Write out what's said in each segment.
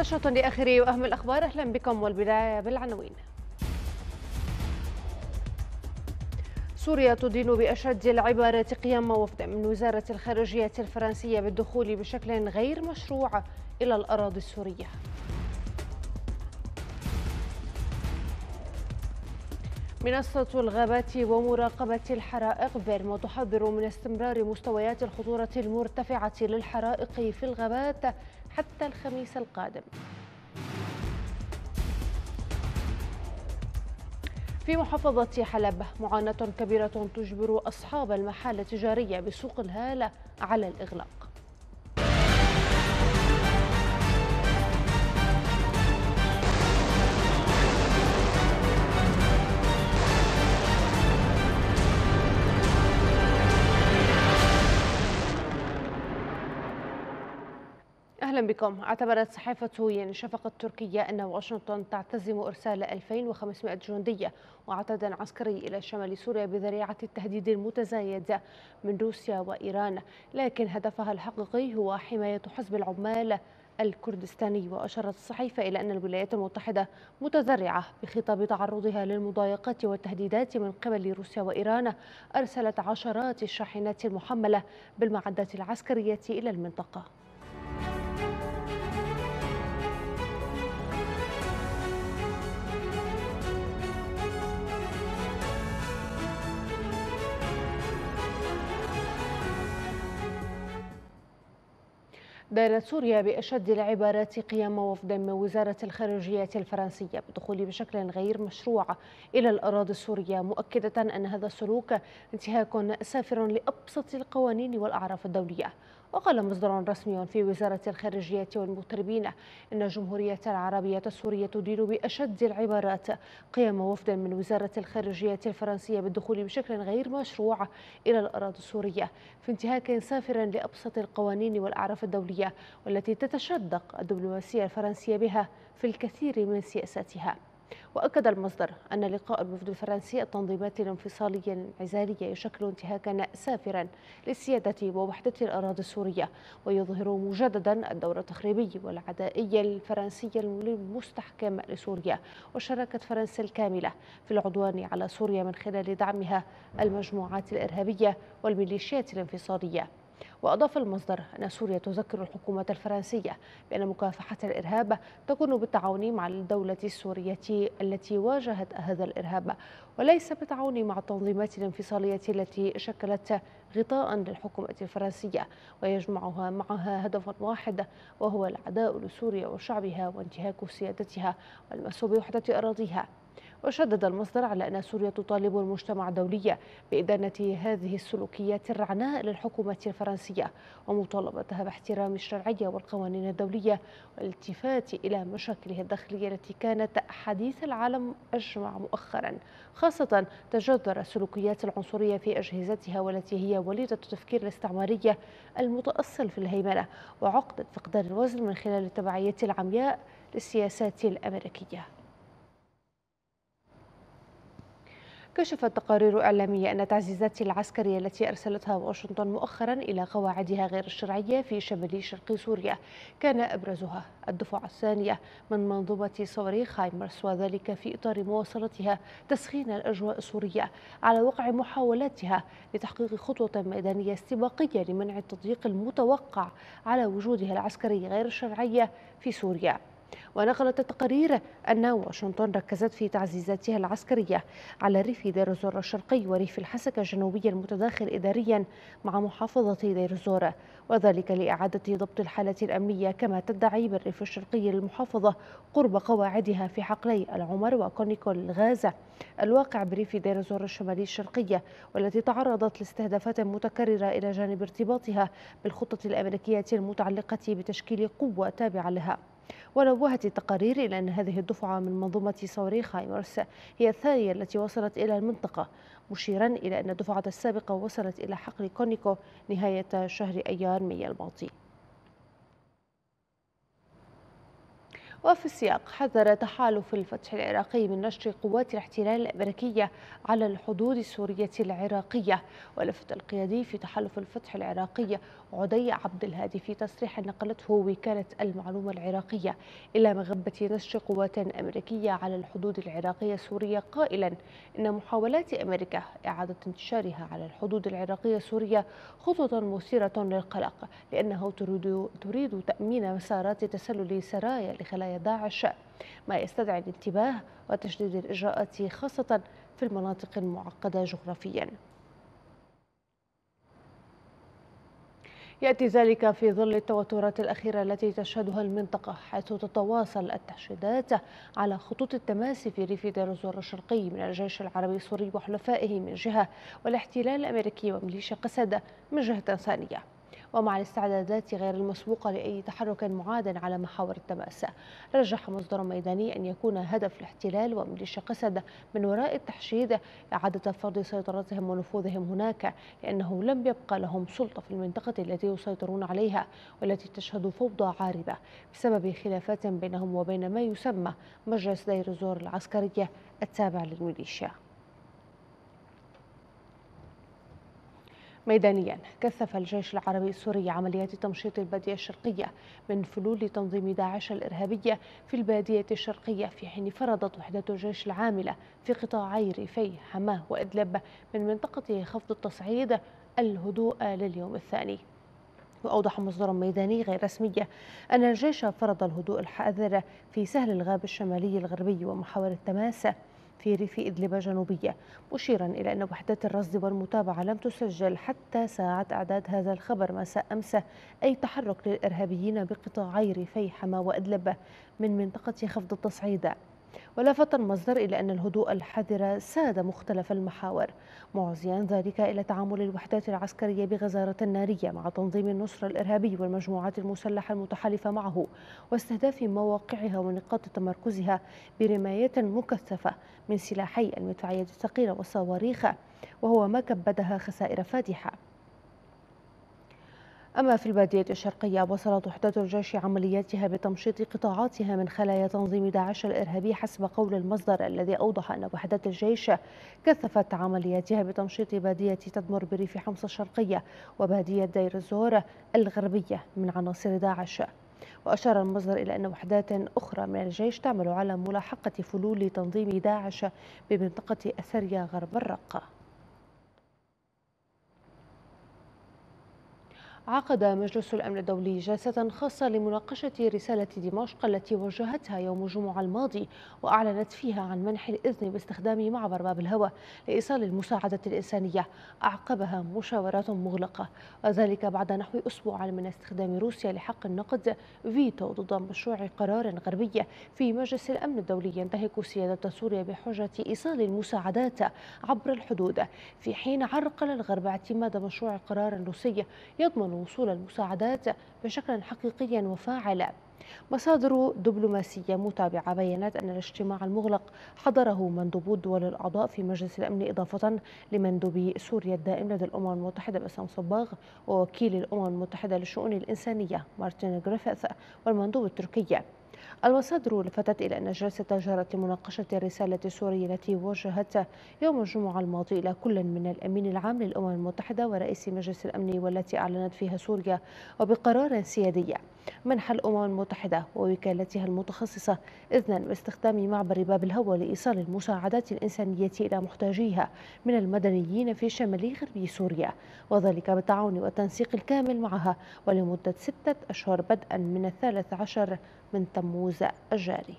نشرة لآخر وأهم الأخبار. أهلا بكم والبداية بالعناوين. سوريا تدين بأشد العبارات قيام وفد من وزارة الخارجية الفرنسية بالدخول بشكل غير مشروع إلى الأراضي السورية. منصة الغابات ومراقبة الحرائق. فيرما تحذر من استمرار مستويات الخطورة المرتفعة للحرائق في الغابات. حتى الخميس القادم. في محافظة حلب معاناة كبيرة تجبر أصحاب المحال التجارية بسوق الهالة على الإغلاق. بكم. اعتبرت صحيفة ين شفق التركية أن واشنطن تعتزم إرسال 2500 جندي وعتاد عسكري إلى شمال سوريا بذريعة التهديد المتزايد من روسيا وإيران. لكن هدفها الحقيقي هو حماية حزب العمال الكردستاني. وأشارت الصحيفة إلى أن الولايات المتحدة متذرعة بخطاب تعرضها للمضايقات والتهديدات من قبل روسيا وإيران. أرسلت عشرات الشاحنات المحملة بالمعدات العسكرية إلى المنطقة. دانت سوريا بأشد العبارات قيام وفد من وزارة الخارجية الفرنسية بالدخول بشكل غير مشروع إلى الأراضي السورية مؤكدة أن هذا السلوك انتهاك سافر لأبسط القوانين والأعراف الدولية. وقال مصدر رسمي في وزارة الخارجية والمغتربين إن الجمهورية العربية السورية تدين بأشد العبارات قيام وفد من وزارة الخارجية الفرنسية بالدخول بشكل غير مشروع إلى الأراضي السورية في انتهاك سافر لأبسط القوانين والأعراف الدولية والتي تتشدق الدبلوماسية الفرنسية بها في الكثير من سياساتها. وأكد المصدر أن لقاء الوفد الفرنسي التنظيمات الانفصالية الانعزالية يشكل انتهاكا سافرا للسيادة ووحدة الأراضي السورية ويظهر مجددا الدور التخريبي والعدائي الفرنسي المستحكم لسوريا وشراكة فرنسا الكاملة في العدوان على سوريا من خلال دعمها المجموعات الإرهابية والميليشيات الانفصالية. وأضاف المصدر أن سوريا تذكر الحكومة الفرنسية بأن مكافحة الإرهاب تكون بالتعاون مع الدولة السورية التي واجهت هذا الإرهاب وليس بالتعاون مع التنظيمات الانفصالية التي شكلت غطاء للحكومة الفرنسية ويجمعها معها هدف واحد وهو العداء لسوريا وشعبها وانتهاك سيادتها والمس بوحدة أراضيها. وشدد المصدر على أن سوريا تطالب المجتمع الدولي بإدانة هذه السلوكيات الرعناء للحكومة الفرنسية ومطالبتها باحترام الشرعية والقوانين الدولية والالتفات إلى مشاكلها الداخلية التي كانت حديث العالم أجمع مؤخرا. خاصة تجذر السلوكيات العنصرية في أجهزتها والتي هي وليدة التفكير الاستعمارية المتأصل في الهيمنة وعقد فقدان الوزن من خلال التبعية العمياء للسياسات الأمريكية. كشفت تقارير إعلامية أن التعزيزات العسكرية التي أرسلتها واشنطن مؤخرا إلى قواعدها غير الشرعية في شمال شرق سوريا كان أبرزها الدفعة الثانية من منظومة صواريخ هايمرس وذلك في إطار مواصلتها تسخين الأجواء السورية على وقع محاولاتها لتحقيق خطوة ميدانية استباقية لمنع التضييق المتوقع على وجودها العسكري غير الشرعي في سوريا. ونقلت التقارير أن واشنطن ركزت في تعزيزاتها العسكرية على ريف دير الزور الشرقي وريف الحسكة الجنوبي المتداخل إداريا مع محافظة دير الزور وذلك لإعادة ضبط الحالة الأمنية كما تدعي بالريف الشرقي للمحافظة قرب قواعدها في حقلي العمر وكونيكو للغاز الواقع بريف دير الزور الشمالي الشرقية والتي تعرضت لاستهدافات متكررة إلى جانب ارتباطها بالخطة الأمريكية المتعلقة بتشكيل قوة تابعة لها. ونوهت التقارير إلى أن هذه الدفعة من منظومة صواريخ هايمرس هي الثانية التي وصلت إلى المنطقة مشيرا إلى أن الدفعة السابقة وصلت إلى حقل كونيكو نهاية شهر أيار مي الماضي. وفي السياق حذر تحالف الفتح العراقي من نشر قوات الاحتلال الأمريكية على الحدود السورية العراقية ولفت القيادي في تحالف الفتح العراقي عدي عبد الهادي في تصريح نقلته وكالة المعلومة العراقية إلى مغبة نشر قوات أمريكية على الحدود العراقية السورية قائلا إن محاولات أمريكا إعادة انتشارها على الحدود العراقية السورية خطوة مثيرة للقلق لأنه تريد, تأمين مسارات تسلل سرايا لخلايا داعش ما يستدعي الانتباه وتشديد الإجراءات خاصة في المناطق المعقدة جغرافياً. يأتي ذلك في ظل التوترات الأخيرة التي تشهدها المنطقة حيث تتواصل التحشيدات على خطوط التماس في ريف دير الزور الشرقي من الجيش العربي السوري وحلفائه من جهة والاحتلال الأمريكي وميليشيا قسد من جهة ثانية. ومع الاستعدادات غير المسبوقة لأي تحرك معاد على محاور التماس. رجح مصدر ميداني أن يكون هدف الاحتلال وميليشيا قسد من وراء التحشيد إعادة فرض سيطرتهم ونفوذهم هناك لأنه لم يبقى لهم سلطة في المنطقة التي يسيطرون عليها والتي تشهد فوضى عاربة بسبب خلافات بينهم وبين ما يسمى مجلس دير الزور العسكرية التابع للميليشيا. ميدانيا. كثف الجيش العربي السوري عمليات تمشيط البادية الشرقية من فلول تنظيم داعش الإرهابية في البادية الشرقية في حين فرضت وحدة الجيش العاملة في قطاعي ريفي حماة وإدلب من منطقة خفض التصعيد الهدوء لليوم الثاني. وأوضح مصدر ميداني غير رسمي أن الجيش فرض الهدوء الحذر في سهل الغاب الشمالي الغربي ومحاور التماس في ريف إدلب جنوبية مشيرا إلى أن وحدات الرصد والمتابعة لم تسجل حتى ساعة إعداد هذا الخبر مساء أمس أي تحرك للإرهابيين بقطاعي ريفي حما وإدلب من منطقة خفض التصعيد. ولفت المصدر إلى أن الهدوء الحذر ساد مختلف المحاور معزيا ذلك إلى تعامل الوحدات العسكرية بغزارة نارية مع تنظيم النصر الإرهابي والمجموعات المسلحة المتحالفة معه واستهداف مواقعها ونقاط تمركزها برماية مكثفة من سلاحي المدفعية الثقيلة والصواريخ وهو ما كبدها خسائر فادحة. أما في البادية الشرقية وصلت وحدات الجيش عملياتها بتمشيط قطاعاتها من خلايا تنظيم داعش الإرهابي حسب قول المصدر الذي أوضح أن وحدات الجيش كثفت عملياتها بتمشيط بادية تدمر بريف حمص الشرقية وبادية دير الزور الغربية من عناصر داعش. وأشار المصدر إلى أن وحدات أخرى من الجيش تعمل على ملاحقة فلول تنظيم داعش بمنطقة أثريا غرب الرقة عقد مجلس الأمن الدولي جلسة خاصة لمناقشة رسالة دمشق التي وجهتها يوم الجمعة الماضي وأعلنت فيها عن منح الإذن باستخدام معبر باب الهوى لإيصال المساعدة الإنسانية. أعقبها مشاورات مغلقة وذلك بعد نحو أسبوع من استخدام روسيا لحق النقد فيتو ضد مشروع قرار غربي. في مجلس الأمن الدولي ينتهك سيادة سوريا بحجة إيصال المساعدات عبر الحدود. في حين عرقل الغرب اعتماد مشروع قرار روسي يضمن وصول المساعدات بشكل حقيقي وفاعل مصادر دبلوماسية متابعة بينت أن الاجتماع المغلق حضره مندوبو الدول الأعضاء في مجلس الأمن إضافة لمندوب سوريا الدائم لدى الأمم المتحدة بسام صباغ ووكيل الأمم المتحدة للشؤون الإنسانية مارتن جريفيث والمندوب التركي. المصادر لفتت إلى أن جلسة جرت لمناقشة الرسالة السورية التي وجهت يوم الجمعة الماضي إلى كل من الأمين العام للأمم المتحدة ورئيس مجلس الأمن والتي أعلنت فيها سوريا وبقرار سيادي. منح الأمم المتحدة ووكالتها المتخصصة إذنا باستخدام معبر باب الهوى لإيصال المساعدات الإنسانية إلى محتاجيها من المدنيين في شمال غرب سوريا وذلك بالتعاون والتنسيق الكامل معها ولمدة ستة أشهر بدءا من الثالث عشر من تموز الجاري.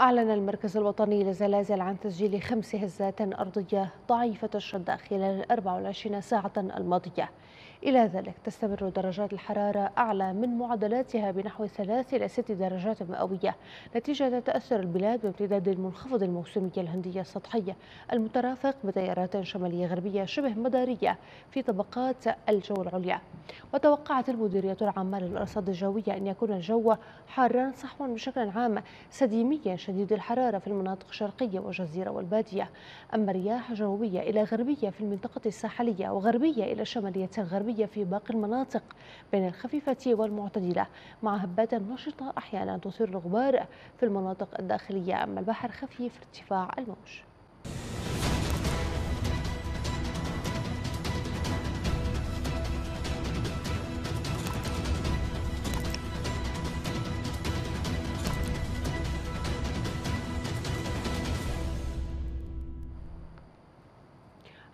أعلن المركز الوطني للزلازل عن تسجيل خمس هزات أرضية ضعيفة الشدة خلال ال 24 ساعة الماضية. إلى ذلك تستمر درجات الحرارة أعلى من معدلاتها بنحو ثلاث إلى ست درجات مئوية. نتيجة تأثر البلاد بامتداد المنخفض الموسمي الهندي السطحي المترافق بتيارات شمالية غربية شبه مدارية في طبقات الجو العليا. وتوقعت المديرية العامة للأرصاد الجوية أن يكون الجو حارا صحوا بشكل عام سديميا شديد الحرارة في المناطق الشرقية والجزيرة والبادية. أما رياح جنوبية إلى غربية في المنطقة الساحلية وغربية إلى شمالية الغربية الغربية في باقي المناطق بين الخفيفة والمعتدلة مع هبات نشطة أحيانا تثير الغبار في المناطق الداخلية أما البحر خفيف ارتفاع الموج.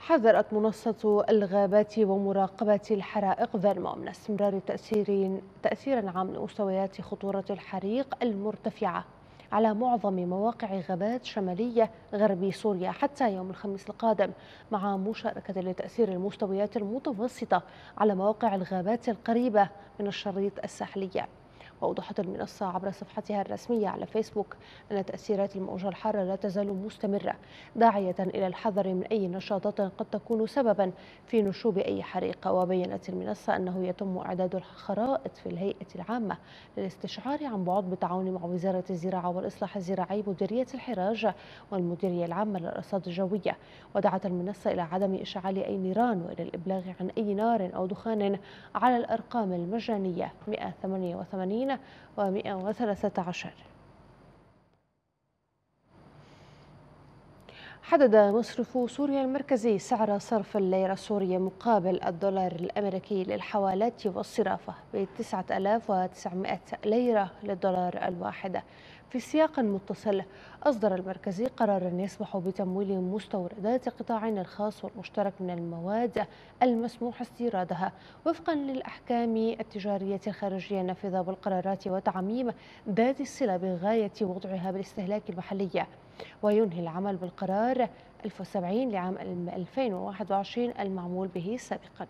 حذرت منصة الغابات ومراقبة الحرائق فيرما من استمرار تأثير تأثير عام لمستويات خطورة الحريق المرتفعة على معظم مواقع غابات شمالية غربي سوريا حتى يوم الخميس القادم مع مشاركة لتأثير المستويات المتوسطة على مواقع الغابات القريبة من الشريط الساحلي. وأوضحت المنصة عبر صفحتها الرسمية على فيسبوك أن تأثيرات الموجة الحارة لا تزال مستمرة داعية إلى الحذر من أي نشاطات قد تكون سببا في نشوب أي حريق. وبينت المنصة أنه يتم إعداد الخرائط في الهيئة العامة للاستشعار عن بعد بالتعاون مع وزارة الزراعة والإصلاح الزراعي مديرية الحراج والمديرية العامة للأرصاد الجوية. ودعت المنصة إلى عدم إشعال أي نيران وإلى الإبلاغ عن أي نار أو دخان على الأرقام المجانية 188 و113 حدد مصرف سوريا المركزي سعر صرف الليرة السورية مقابل الدولار الأمريكي للحوالات والصرافة ب 9900 ليرة للدولار الواحدة في سياق متصل. أصدر المركزي قرارا يسمح بتمويل مستوردات قطاعنا الخاص والمشترك من المواد المسموح استيرادها. وفقا للأحكام التجارية الخارجية النافذة بالقرارات وتعميم ذات الصلة بغاية وضعها بالاستهلاك المحلي. وينهي العمل بالقرار 1070 لعام 2021 المعمول به سابقا.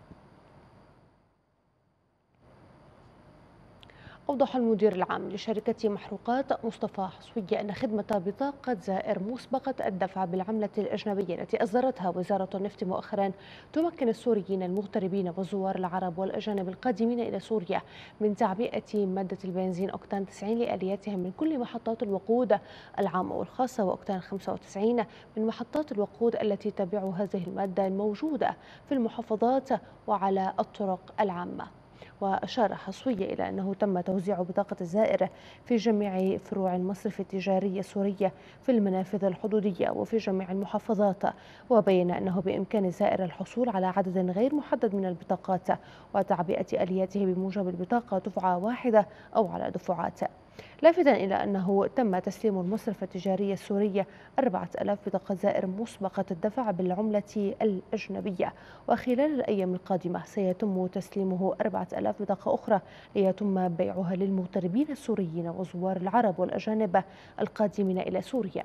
أوضح المدير العام لشركة محروقات مصطفى حصوية أن خدمة بطاقة زائر مسبقة الدفع بالعملة الأجنبية التي أصدرتها وزارة النفط مؤخرا تمكن السوريين المغتربين والزوار العرب والأجانب القادمين إلى سوريا من تعبئة مادة البنزين أوكتان 90 لآلياتهم من كل محطات الوقود العامة والخاصة وأوكتان 95 من محطات الوقود التي تبيع هذه المادة الموجودة في المحافظات وعلى الطرق العامة. وأشار حصوية إلى أنه تم توزيع بطاقة الزائر في جميع فروع المصرف التجاري السورية في المنافذ الحدودية وفي جميع المحافظات وبين أنه بإمكان الزائر الحصول على عدد غير محدد من البطاقات وتعبئة آلياته بموجب البطاقة دفعة واحدة أو على دفعات. لافتا إلى أنه تم تسليم المصرف التجاري السوري 4000 بطاقة زائر مسبقة الدفع بالعملة الأجنبية. وخلال الأيام القادمة سيتم تسليمه 4000 بطاقة أخرى ليتم بيعها للمغتربين السوريين وزوار العرب والأجانب القادمين إلى سوريا.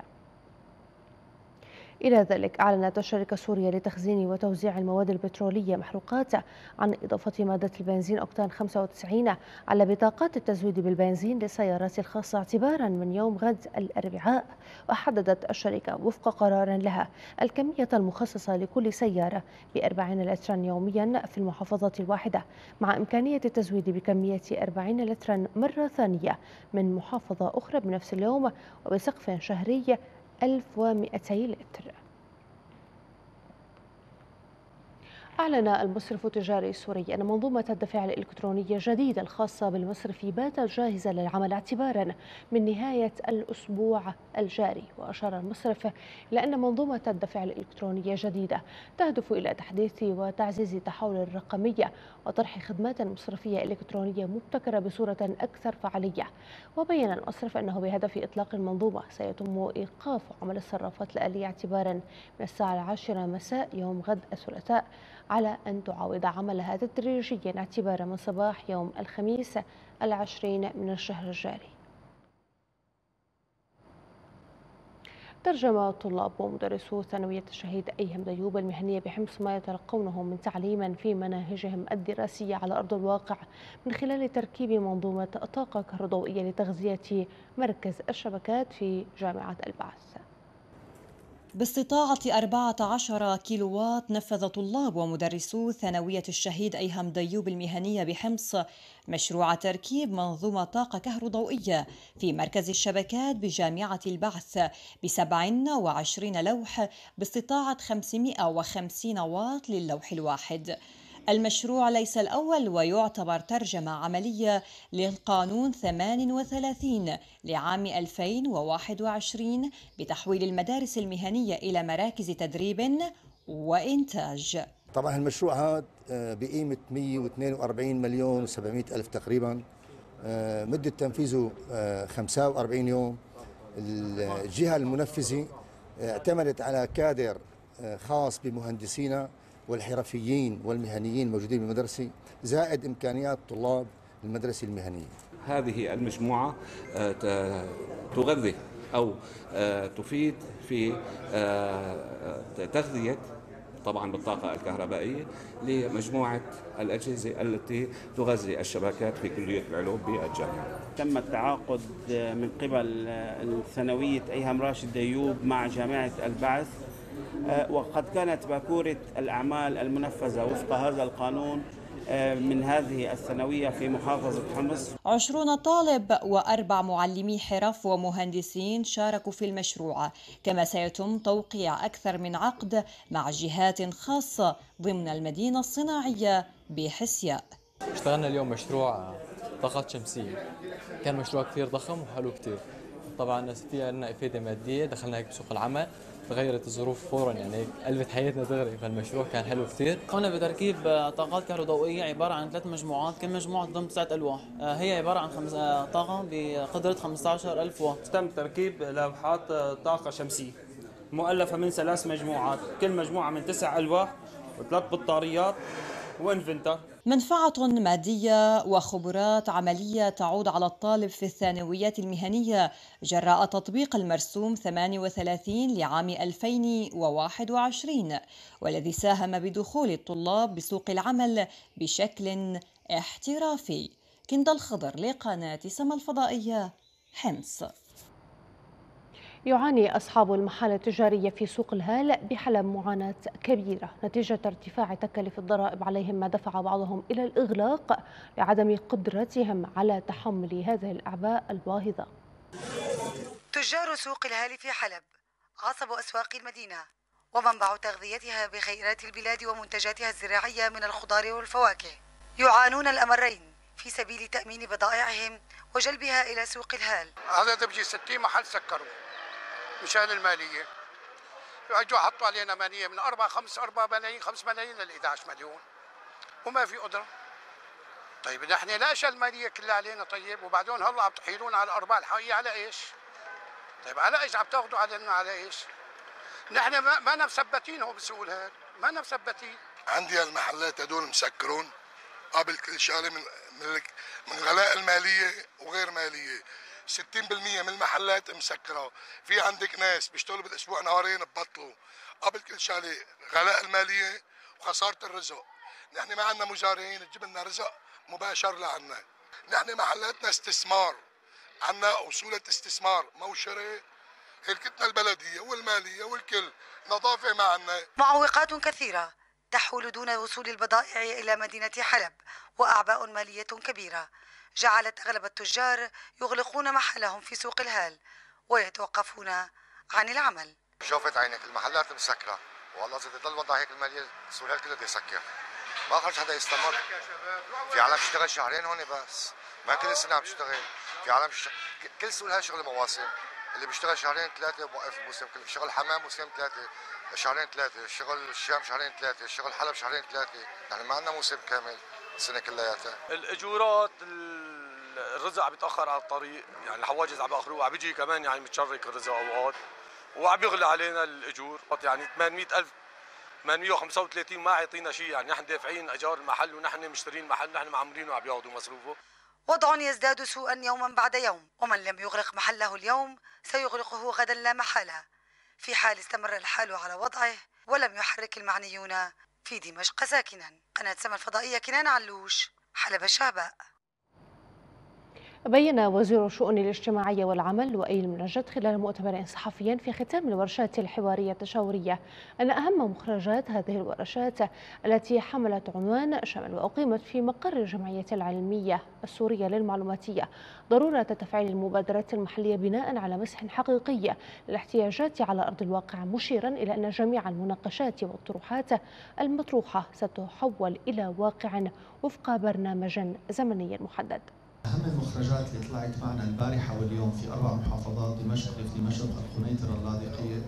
إلى ذلك أعلنت الشركة السورية لتخزين وتوزيع المواد البترولية محروقات عن إضافة مادة البنزين أوكتان 95 على بطاقات التزويد بالبنزين للسيارات الخاصة اعتبارا من يوم غد الأربعاء وحددت الشركة وفق قرار لها الكمية المخصصة لكل سيارة ب 40 لترا يوميا في المحافظة الواحدة مع إمكانية التزويد بكمية 40 لترا مرة ثانية من محافظة أخرى بنفس اليوم وبسقف شهري 1200 لتر. أعلن المصرف التجاري السوري أن منظومة الدفع الإلكترونية الجديدة الخاصة بالمصرف باتت جاهزة للعمل اعتبارا من نهاية الأسبوع الجاري. وأشار المصرف إلى أن منظومة الدفع الإلكترونية الجديدة تهدف إلى تحديث وتعزيز التحول الرقمية وطرح خدمات مصرفية إلكترونية مبتكرة بصورة أكثر فعالية. وبين المصرف أنه بهدف إطلاق المنظومة سيتم إيقاف عمل الصرافات الآلية اعتبارا من الساعة العاشرة مساء يوم غد الثلاثاء. على أن تعاود عملها تدريجيا اعتبارا من صباح يوم الخميس العشرين من الشهر الجاري. ترجم طلاب ومدرسو ثانوية الشهيد أيهم ديوب المهنية بحمص ما يتلقونه من تعليم في مناهجهم الدراسية على أرض الواقع من خلال تركيب منظومة طاقة كهربائية لتغذية مركز الشبكات في جامعة البعث. باستطاعة 14 كيلووات نفذ طلاب ومدرسو ثانوية الشهيد أيهم ديوب المهنية بحمص مشروع تركيب منظومة طاقة كهروضوئية في مركز الشبكات بجامعة البعث ب 27 لوح باستطاعة 550 واط للوح الواحد. المشروع ليس الأول ويعتبر ترجمة عملية للقانون 38 لعام 2021 بتحويل المدارس المهنية إلى مراكز تدريب وإنتاج. طبعا المشروع هذا آه، بقيمة 142 مليون و700 ألف تقريبا. آه، مدة تنفيذه 45 آه، يوم. الجهة المنفذة اعتمدت على كادر خاص بمهندسينا. والحرفيين والمهنيين الموجودين بالمدرسة زائد إمكانيات طلاب المدرسة المهنية. هذه المجموعة تغذي أو تفيد في تغذية طبعا بالطاقة الكهربائية لمجموعة الأجهزة التي تغذي الشبكات في كلية العلوم بالجامعة. تم التعاقد من قبل ثانوية أيهم راشد ديوب مع جامعة البعث وقد كانت باكورة الأعمال المنفذة وفق هذا القانون آه، من هذه الثانوية في محافظة حمص. عشرون طالب وأربع معلمي حرف ومهندسين شاركوا في المشروع كما سيتم توقيع أكثر من عقد مع جهات خاصة ضمن المدينة الصناعية بحسياء. اشتغلنا اليوم مشروع طاقات شمسية. كان مشروع كثير ضخم وحلو كثير. طبعا في عندنا إفادة مادية دخلنا هيك بسوق العمل. تغيرت الظروف فورا يعني قلبت حياتنا دغري فالمشروع كان حلو كثير قمنا بتركيب طاقات كهروضوئيه عبارة عن ثلاث مجموعات كل مجموعة تضم تسعة ألواح. آه، هي عبارة عن خمس آه، طاقة بقدرة 15000 واط. تم تركيب لوحات طاقة شمسية مؤلفة من ثلاث مجموعات. كل مجموعة من تسع ألواح وثلاث بطاريات وإنفنتر. منفعة مادية وخبرات عملية تعود على الطالب في الثانويات المهنية. جراء تطبيق المرسوم 38 لعام 2021 والذي ساهم بدخول الطلاب بسوق العمل بشكل احترافي. كند الخضر لقناة سما الفضائية حمص. يعاني أصحاب المحال التجارية في سوق الهال بحلب معاناة كبيرة. نتيجة ارتفاع تكاليف الضرائب عليهم ما دفع بعضهم إلى الإغلاق لعدم قدرتهم على تحمل هذه الأعباء الباهظة. تجار سوق الهال في حلب عصب أسواق المدينة ومنبع تغذيتها بخيرات البلاد ومنتجاتها الزراعية من الخضار والفواكه. يعانون الأمرين في سبيل تأمين بضائعهم وجلبها إلى سوق الهال. هذا تبجي 60 محل سكروا. مشان المالية. أجوا حطوا علينا مالية من 4 5 4 ملايين 5 ملايين ل 11 مليون. وما في قدرة. طيب نحن ليش الماليه كلها علينا طيب وبعدين هلا عم تحيلونا على الأرباح الحقيقية على إيش؟ طيب على إيش عم تاخذوا علينا على إيش؟ نحن ما ما مثبتين هو بسوق هذا ما مثبتين عندي المحلات هدول مسكرون قبل كل شغلة من من غلاء المالية وغير مالية. 60% من المحلات مسكرة. في عندك ناس بيشتغلوا بالأسبوع نهارين ببطلوا. قبل كل شغله غلاء المالية وخسارة الرزق. نحن ما عندنا مزارعين تجيب لنا رزق مباشر لعنا. نحن محلاتنا استثمار. عندنا اصولة استثمار مو شراء هلكتنا البلدية والمالية والكل. نظافة ما عندنا. معوقات كثيرة تحول دون وصول البضائع إلى مدينة حلب وأعباء مالية كبيرة. جعلت أغلب التجار يغلقون محلهم في سوق الهال ويتوقفون عن العمل. شوفت عينك المحلات مسكرة. والله إذا ضل الوضع هيك المالية سوق الهال كله بده يسكر. ما خرج حدا يستمر. في عالم تشتغل شهرين هون بس. ما كل السنة عم تشتغل. في عالم ش... كل سوق الهال شغل مواسم. اللي بيشتغل شهرين ثلاثة بوقف موسم كل شغل حمام موسم ثلاثة شهرين ثلاثة. شغل الشام شهرين ثلاثة. شغل حلب شهرين ثلاثة. يعني ما عندنا موسم كامل السنة كلياتها. الأجورات الرزق عم يتأخر على الطريق يعني الحواجز عم ياخروه عم بيجي كمان يعني متشرك الرزق أوقات وعم يغلى علينا الأجور. يعني 800000 835 ما يعطينا شيء يعني نحن دافعين أجار المحل ونحن مشترين المحل نحن معمرينه وعم ياخذوا مصروفه. وضع يزداد سوءا يوما بعد يوم ومن لم يغلق محله اليوم سيغلقه غدا لا محالة. في حال استمر الحال على وضعه ولم يحرك المعنيون في دمشق ساكنا. قناة سما الفضائية كنان علوش حلب الشعباء بين وزير الشؤون الاجتماعية والعمل وائل منجد خلال مؤتمر صحفي في ختام الورشات الحوارية التشاورية. أن أهم مخرجات هذه الورشات التي حملت عنوان شمل وأقيمت في مقر الجمعية العلمية السورية للمعلوماتية. ضرورة تفعيل المبادرات المحلية بناء على مسح حقيقي للاحتياجات على أرض الواقع مشيرا إلى أن جميع المناقشات والطروحات المطروحة ستحول إلى واقع وفق برنامج زمني محدد. أهم المخرجات اللي طلعت معنا البارحة واليوم في أربع محافظات دمشق في دمشق القنيطرة اللاذقية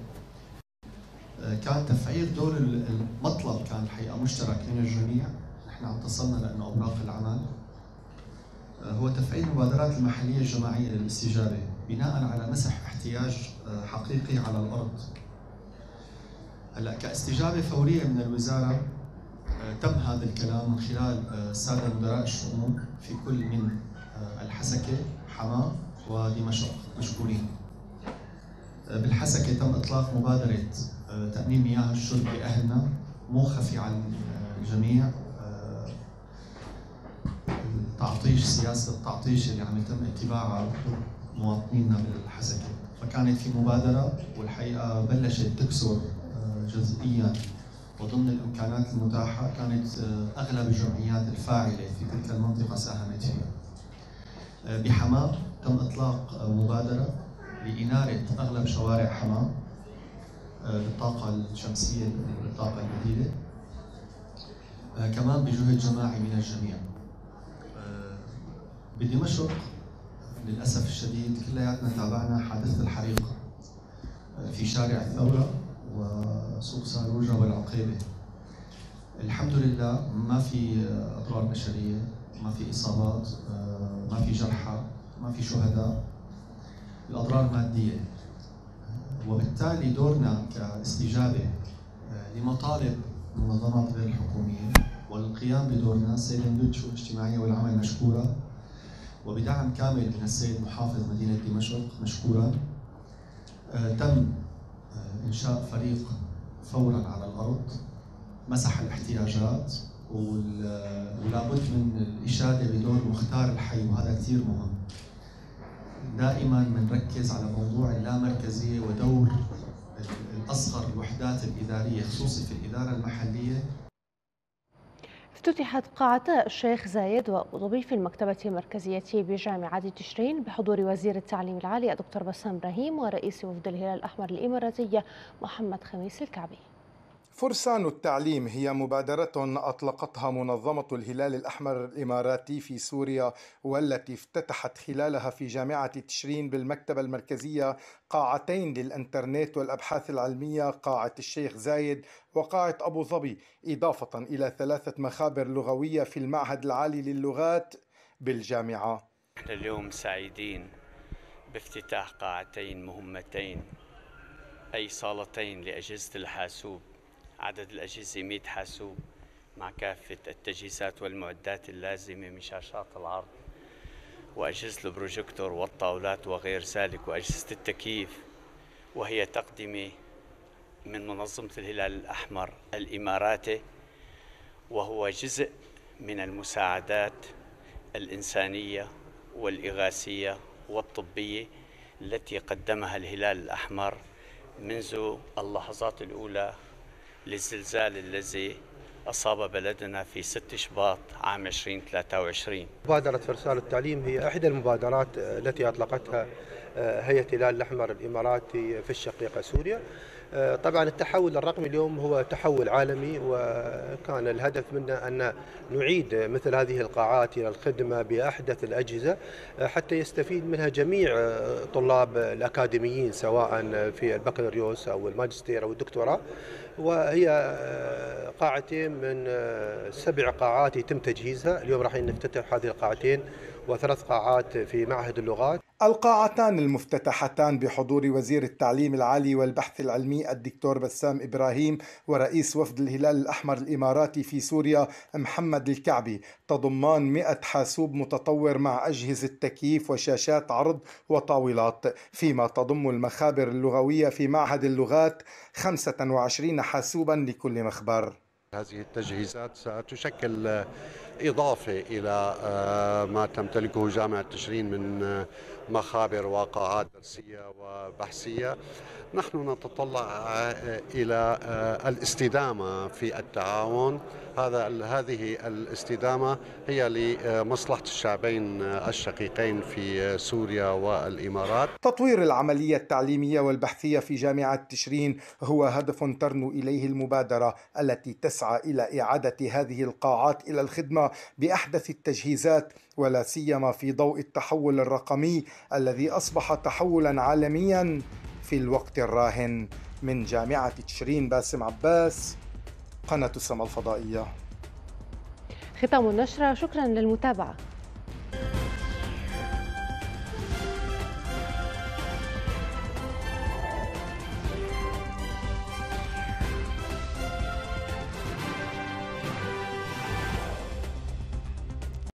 آه، كان تفعيل دور المطلب كان الحقيقة مشترك من الجميع. نحن اتصلنا لأنه أوراق العمل. آه، هو تفعيل المبادرات المحلية الجماعية للاستجابة بناء على مسح احتياج آه، حقيقي على الأرض. هلأ كاستجابة فورية من الوزارة تم هذا الكلام من خلال السادة مدراء الشؤون في كل من الحسكة حماة ودمشق مشكورين بالحسكة تم إطلاق مبادرة آه، تأمين مياه الشرب لأهلنا مو خفي عن الجميع. آه، التعطيش سياسة التعطيش اللي عم يتم اتباعها مواطنينا بالحسكة. فكانت في مبادرة والحقيقة بلشت تكسر آه، جزئيا. وضمن الإمكانات المتاحة كانت أغلب الجمعيات الفاعلة في تلك المنطقة ساهمت فيها. بحماة تم إطلاق مبادرة لإنارة أغلب شوارع حماة آه، بالطاقة الشمسية بالطاقة البديلة آه، كمان بجهد جماعي من الجميع. آه، بدمشق للأسف الشديد كلياتنا تابعنا حادثة الحريق في شارع الثورة وسوق ساروجا والعقيبة الحمد لله ما في أضرار بشرية ما في إصابات جرحى ما في شهداء الأضرار مادية وبالتالي دورنا كاستجابة آه، لمطالب المنظمات غير الحكومية والقيام بدورنا السيدة الشؤون الاجتماعية والعمل مشكورة. وبدعم كامل من السيد محافظ مدينة دمشق مشكورا آه، تم آه، إنشاء فريق فورا على الأرض. مسح الاحتياجات. ولابد من الإشادة بدور مختار الحي وهذا كثير مهم. دائما بنركز على موضوع اللامركزية ودور الأصغر الوحدات الإدارية خصوصي في الإدارة المحلية. افتتحت قاعتا الشيخ زايد وأبو في المكتبة المركزية بجامعة تشرين بحضور وزير التعليم العالي الدكتور بسام إبراهيم ورئيس وفد الهلال الأحمر الإماراتي محمد خميس الكعبي. فرسان التعليم هي مبادرة أطلقتها منظمة الهلال الأحمر الإماراتي في سوريا والتي افتتحت خلالها في جامعة تشرين بالمكتبة المركزية قاعتين للإنترنت والأبحاث العلمية قاعة الشيخ زايد وقاعة أبو ظبي إضافة إلى ثلاثة مخابر لغوية في المعهد العالي للغات بالجامعة. نحن اليوم سعيدين بافتتاح قاعتين مهمتين أي صالتين لأجهزة الحاسوب. عدد الأجهزة 100 حاسوب مع كافة التجهيزات والمعدات اللازمة من شاشات العرض وأجهزة البروجيكتور والطاولات وغير ذلك وأجهزة التكييف وهي تقدمة من منظمة الهلال الأحمر الإماراتي وهو جزء من المساعدات الإنسانية والإغاثية والطبية التي قدمها الهلال الأحمر منذ اللحظات الأولى للزلزال الذي أصاب بلدنا في 6 شباط عام 2023 مبادرة فرسان التعليم هي إحدى المبادرات التي أطلقتها آه، هيئة الهلال الأحمر الإماراتي في الشقيقة سوريا. طبعا التحول الرقمي اليوم هو تحول عالمي وكان الهدف منه أن نعيد مثل هذه القاعات إلى الخدمة بأحدث الأجهزة آه، حتى يستفيد منها جميع طلاب الأكاديميين سواء في البكالوريوس أو الماجستير أو الدكتوراه. وهي آه، قاعتين من آه، سبع قاعات يتم تجهيزها. اليوم راح نفتتح هذه القاعتين وثلاث قاعات في معهد اللغات. القاعتان المفتتحتان بحضور وزير التعليم العالي والبحث العلمي الدكتور بسام إبراهيم ورئيس وفد الهلال الأحمر الإماراتي في سوريا محمد الكعبي. تضمان 100 حاسوب متطور مع أجهزة تكييف وشاشات عرض وطاولات. فيما تضم المخابر اللغوية في معهد اللغات 25 حاسوبا لكل مخبر. هذه التجهيزات ستشكل إضافة إلى ما تمتلكه جامعة تشرين من مخابر وقاعات درسية وبحثية. نحن نتطلع إلى الاستدامة في التعاون. هذا هذه الاستدامة هي لمصلحة الشعبين الشقيقين في سوريا والإمارات. تطوير العملية التعليمية والبحثية في جامعة تشرين هو هدف ترنو إليه المبادرة التي تسعى إلى إعادة هذه القاعات إلى الخدمة بأحدث التجهيزات ولا سيما في ضوء التحول الرقمي الذي أصبح تحولا عالميا في الوقت الراهن. من جامعة تشرين باسم عباس قناة السماء الفضائية. ختام النشرة شكرا للمتابعة.